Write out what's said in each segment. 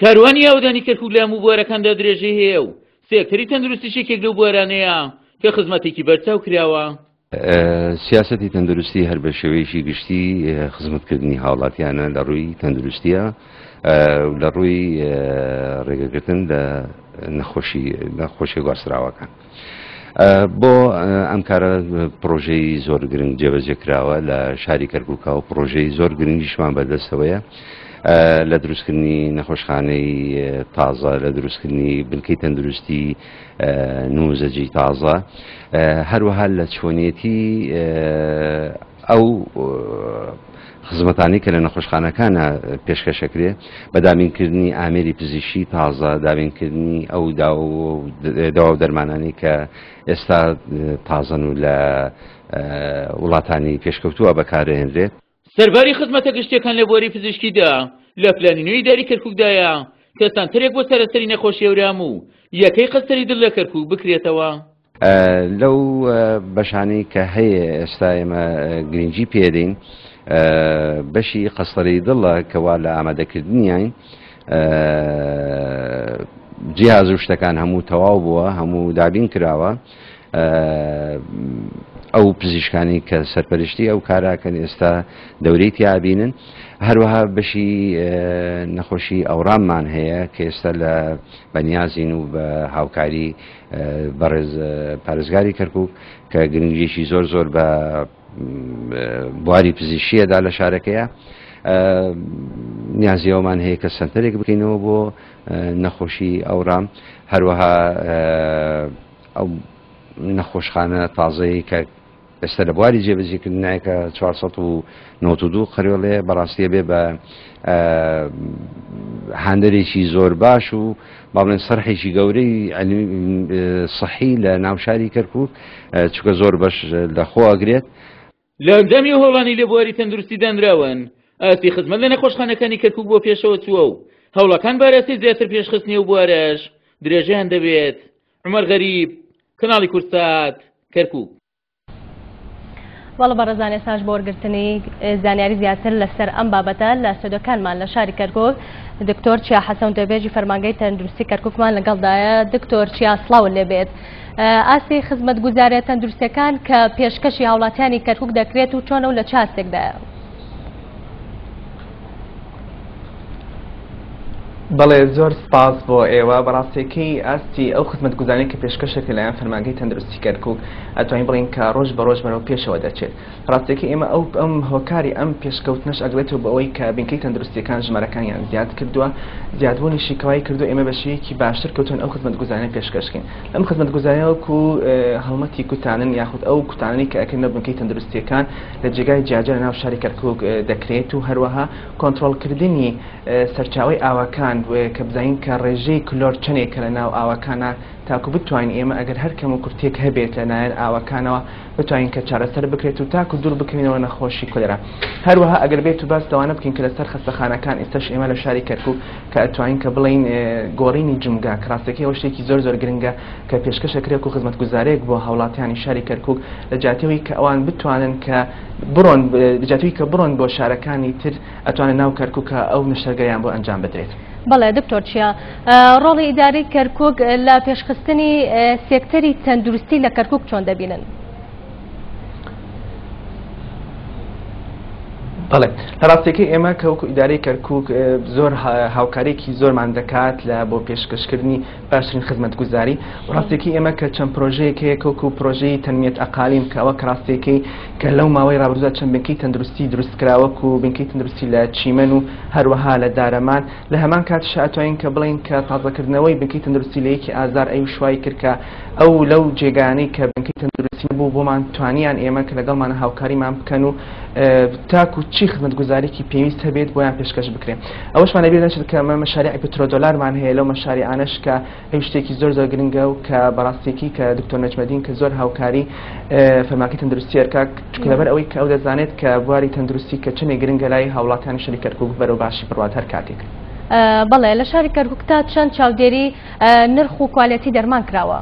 کاروانی ئاودانی کەرکوک لە هەموو بوارەکاندا درێژەی هەیە و سێکتەری تەندروستیش یەکێک لەو بوارانەیە کە خزمەتێکی بەرچاو کراوە. سیاسەتی تەندروستی هەر بە شێوەیەکی گشتی خزمەتکردنی هاوڵاتیانە لە ڕووی تەندروستیە لە ڕووی ڕێگەگرتن لە نەخۆشی نەخۆشی گواستراوەکان. بۆ ئەم کارە پرۆژەی زۆر گرنگ جێبەجێ کراوە لە شاری کەرکووکا و پرۆژەی زۆر گرنگیشمان بەدەستەوەیە لە دروستکردنی نەخۆشخانەی تازە لە دروستکردنی بنکەی تەندروستی نوزەجی تازە هەروەها لە چۆنیەتی ئەو خزمەتانەی کە لە نەخۆشخانەکانە پێشکەش ئەکرێ بە دابینکردنی ئامێری پزیشکی تازە، دابینکردنی ئەو داوا و دەرمانانەی کە ئێستا تازەن و لە وڵاتانی پێشکەوتووە بەکارئەهێنرێ. سەرباری خزمەتە گشتییەکان لە بواری پزیشکیدا، لە پلانی نوێی داری کەرکووکدایە کە سانتەرێک بۆ چارەسەری نەخۆشی هەوراام و یەکەی قەستەری دڵ لە کەرکووک بکرێتەوە. لەو بەشانەی کە هەیە ئێستا ئێمە گرنگی پێدەین بەشی قەسەری دڵە کەوا لە ئامادەکردنیین جیاز و شتەکان هەموو تەواو بووە هەموو دابین کراوە ئەو پزیشکانی کە سەرپەرشتی ئەو کاراکەن ئێستا دەورەی تیابینن هەروەها بەشی نەخۆشی ئەوڕاممان هەیە کە ئێستا لە بەنیازین و بە هاوکاری بەڕێز پارێزگاری کەرکک کە گرنگیشی زۆر زۆر بە بواری پزیشیەدا لە شارەکەیە نیازیەوەمان هەیە کە سنتەرێک بکەینەوە بۆ نەخۆشی ئەوڕام هەروەها ئەو نەخۆشخانە تازەیە ئێستا لە بواری جێبەجیکردنایکە 1992 قەرێڵێ بەڕاستیە بێ بە هاندەرێکی زۆر باش و باڵێن سەرحێکی گەورەی سەحی لە ناوشاری کەرکک چکە زۆر بەش لەخۆ ئەگرێت لە ئەنجامی هۆڵانی لە بواری تەندروستی دانراون ئاستی خزمەت لە نەخۆشخانەکانی کەرکک بۆ پێشەوە چووە و هەوڵەکان بارەسی زیاتر پێشخستنی و بوارەش درێژیان دەبێت. عومەر غەریب، کەناڵی کوردسات، کەرکووک. بەڵێ بەڕێزان ئێستاش بۆ وەرگرتنی زانیاری زیاتر لەسەر ئەم بابەتە لە سەدۆکانمان لە شاری کەرکک دکتۆر چیا حەسەون دەبێژی فەرمانگەی تەندروستی کەرککمان لەگەڵدایە دکتۆر چیا سلااو لێبێت ئاستی خزمەت گوزارە تەندروستەکان کە پێشکەشی هاوڵاتیانی کەرکک دەکرێت و چۆنە و لە چاستێکدایە. بەڵێ زۆر سپاس بۆ ئێوە بەڕاستێکی ئاستی ئەو خزمەت گوزانانی کە پێشکەشێک لەلایەن فەرماگەی تەندروستی کەرکک ئەتوانین بڵین کە ڕۆژ بە ڕۆژ بەرەو پێشەوە دەچێت ڕاستێکی ئێمە ئەو ئەم هۆکاری ئەم پێشکەوتنش ئەگرێتەوە بە ئەوەی کە بنکەی تەندروستیەکان ژمارەکانیان زیاد کردووە زیادبوونی شیکەوای کردو ئێمە بەشەیەکی باشتر کەوتن ئەو خزمەت گوزانانی پێشکەشکین ئەم خزمەت گوزانەوەکو هەڵمەتی کوتانن یاخود ئەو کوتانانی کە ئەکرنە بنکەی تەندروستیەکان لە جێگای جیاجیا لەناو شاری کەرکوک دەکرێت و هەروەها کۆنترۆڵکردنی سەرچاوی ئاوەکان کە بزانین کە ڕێژەی کلۆر چەنێکە لە ناو ئاوەکانە تاکو بتوانین ئێمە ئەگەر هەر کەم و کورتێک هەبێت لەلایەن ئاوەکانەوە بتوانین کە چارەسەر بکرێت و تاکو دوور بکەینەوە نەخۆشی کولێرا هەروەها ئەگەر بێت و باس لەوانە بکەین کە لەسەر خەستەخانەکان ئێستاش ئێمە لە شاری کەرکوک کە ئەتوانین کە بڵێین گۆڕینی جومگە کڕاستەکەی ئەوە شتێکی زۆر زۆر گرنگە کە پێشکەشە کرێک و خزمەت گوزارێک بۆ هاوڵاتیانی شاری کەرکک لە جاتەوەی کە ئەوان بتوانن کە بڕۆن جاتوی کە بڕۆن بۆ شارەکانی تر ئەتوانە ناو کەرککە ئەو نشتەرگەیان بۆ ئەنجام بدرێت. بەڵێ دکتۆر چیە ڕۆڵی ئیداری کەرکک لە پێشخستنی سێکتەری تەندروستی لە کەرکک چۆن دەبینن؟ بەڵێ لە ڕاستەکەی ئێمە کە وەکو ئیدارەی کەرکک زۆر هاوکارێکی زۆرمان دەکات لە بۆ پێشکەشکردنی باشترین خزمەت گوزاری ڕاستێکی ئێمە کە چەند پرۆژەیەک هەیە کەوکو پرۆژەی تەنمیت ئەقالیم کەەوە کراستێکی کە لەو ماوەی ڕابزا چەند بنکی تەندروستی دروستکراوەک و بنکی تەندروستی لە چیمەن و هەروەها لە دارەمان لە هەمان کات شاتوین کە بڵین کە تازەکردنەوەی بنکی تەندروستی لەیەکی ئازار ئەی شوای کردکە ئەو لەو جێگانەی کە بنکەی تەندروستی نەبوو بۆمان توانیان ئێمە کە لەگەڵمانە هاوکاریمان بکەن و تاکو چی خزمەتگوزارێکی پێویست هەبێت بۆیان پێشکەش بکرێن ئەوشمان لەبیر نەچێت کە ئەمە مەشاریعی پترۆدۆلارمان هەیە لەو مەشاریعانەش کە ئەو شتێکی زۆر زۆر گرنگە و کە بەڕاستێکی کە دکتۆر نەجمەدین کە زۆر هاوکاری فەرماکی تەندروستی ئەرکاک چونکە لەبەر ئەوەی کە ئەو دەزانێت کە بواری تەندروستی کە چنێک گرنگە لای هاوڵاتیانی شەری کەرکوک بەرەو باشی بڕوات هەر کاتێک بەڵێ لە شاری کەرکوک تا چەند چاودێری نرخ و کوالێتی دەرمان کراوە؟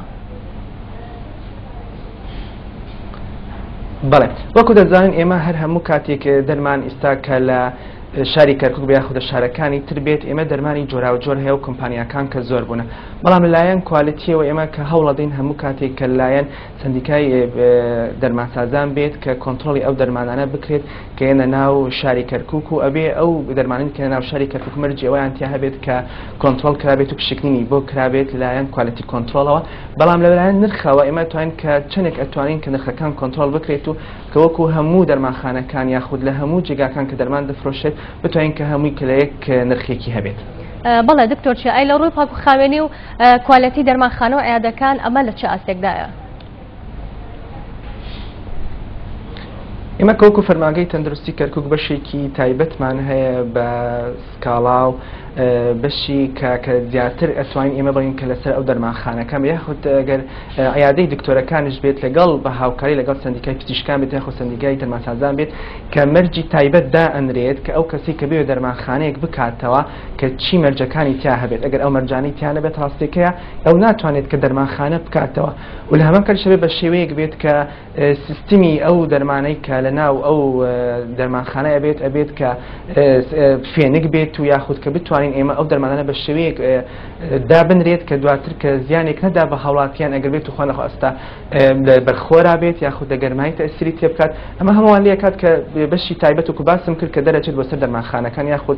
بەڵێ وەکو دەزانن ئێمە هەر هەموو کاتێک دەرمان ئیستا کە لە شاری کەرکک بە یاخودە شارەکانی تر بێت ئێمە دەرمانی جۆرا و جۆر هەیە و کۆمپانیەکان کە زۆر بوون بەڵام لەلایەن کوالەتیەوە ئێمە کە هەوڵەدەین هەموو کاتێک کە لایەن سندیکای دەرماسازان بێت کە کۆنتترۆلی ئەو دەرمانانە بکرێت کەیەنە ناو شاری کەرکوک و ئەبێ ئەو دەرمانن کە ناو شاری کەرکک مەرجی ئەویان تیا هەبێت کە کۆنتترۆل کرابێت و پشکنینی بۆ کرابێت لایەن کوالەتی کۆنتترۆلەوە بەڵام لەلایەن نرخەوە ئێمە توانین کە چەندێک ئەتوانین کە نرخەکان کۆنتترۆل بکرێت و کەوەکو هەموو دەرمانخانەکان یاخود لە هەموو جێگاکان کە دەرمان دەفرۆشێت بتوانین کە هەمووی کە لە یەک نرخێکی هەبێت. بەڵێ دکتۆر چیای لە ڕووی پاکوخاوێنی و کوالەتی دەرمانخانە و عیادەکان ئەمە لە چ ئاستێکدایە؟ ئێمە کۆک و فەرماگەی تەندروستی کەرکک بەشێکی تایبەتمان هەیە بە سکاڵا و بەشی کاکە زیاتر ئەتوانین ئێمە بڵین کە لەسەر ئەو دەرمانخانەکەم یاخود ئەگەر عیادەی دکتۆرەکانش بێت لەگەڵ بە هاوکاری لەگەڵ سندیکای پزیشکان بێت یاخو سندیگای دەرماسازان بێت کە مەرجی تایبەت دا ئەنرێت کە ئەو کەسی کە بێ دەرمانخانەیەک بکاتەوە کە چی مەرجەکانی تیا هەبێت ئەگەر ئەو مەرجانی تیا نەبێت ڕاستێکەیە ئەو ناتوانێت کە دەرمانخانە بکاتەوە و لە هەمان کەشەبێ بە شێوەیەک بێت کە سیستمی ئەو دەرمانەی کە لە ناو ئەو دەرمانخانە ئەبێت ئەبێت کە فێنک بێت و یاخود کە بتوانین ئێمە ئەو دەرمانانە بە شێوەیەک دابنرێت کە دواتر کە زیانێک نەدا بە هاوڵاتیان ئەگەر بێت و خوۆنە ئەستا بەرخۆرا بێت یاخود دەگەرمای تەسری تێبکات ئەمە هەمووان لێکات کە بەشی تایبەت و کوباسم کرد کە دەرەچێت بۆ سەر دەرمانخانەکان یاخود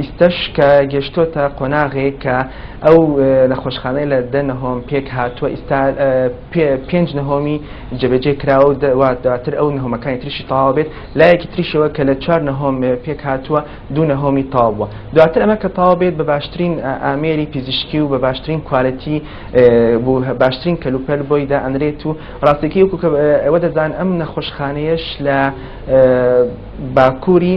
ئیستەش کە گەشتۆتە قۆناغێک کە ئەو نەخۆشخانەی لە دە نهۆم پێک هاتووە ئیستا پێنج نهۆمی جێبەجێ کراوە و دواتر ئەو نهۆمەکانی تریشی تەواو بێت لایەکی تریشەوە کە لە چوار نهۆم پێک هاتووە دوو نهۆمی تەواو بووە دواتر ئەمە کە تەواو بێت بە باشترین ئامێری پیزیشکی و بە باشترین کوالەتی بۆ باشترین کەلوپەل بۆی دا ئەنرێت و ڕاستەکەی وکو کە ئەوە دەزان ئەم نەخۆشخانەیەش لە باکووری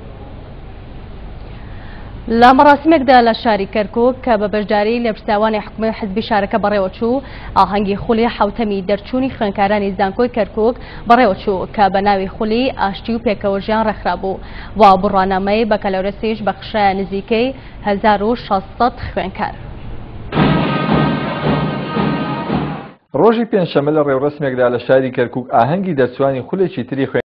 لە مەڕاسمێکدا لە شاری کەرکک کە بە بەشداری لە پرساوانی حکومی حزبی شارەکە بەڕێوەچوو ئاهەنگی خولی حوتەمی دەرچوونی خوێنکارانی زانکۆی کەرکک بەڕێوەچوو کە بە ناوی خولی ئاشتی و پێکەوە ژیان ڕێکخرا بوو و بڕوانامەی بەکەلۆرسیش بەخشایە نزیکەی 1600 خوێنکار. ڕۆژی پێنجشەمە لە ڕێوڕەسمێکدا لە شاری کەرکک ئاهەنگی دەرچوانی خولێکی تری خوێن